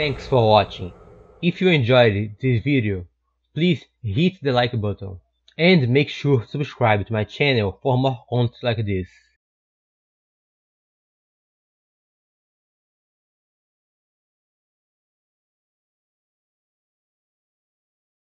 Thanks for watching. If you enjoyed this video, please hit the like button and make sure to subscribe to my channel for more content like this.